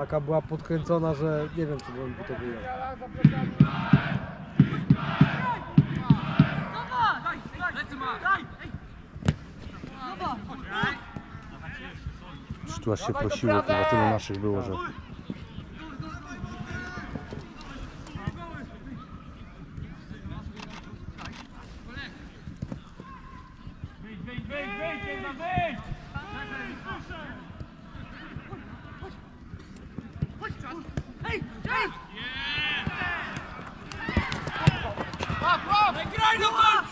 taka była podkręcona, że nie wiem, czy by to było. Czy tu aż się prosiło, chyba tylu naszych było, że... Up, up! Make it right,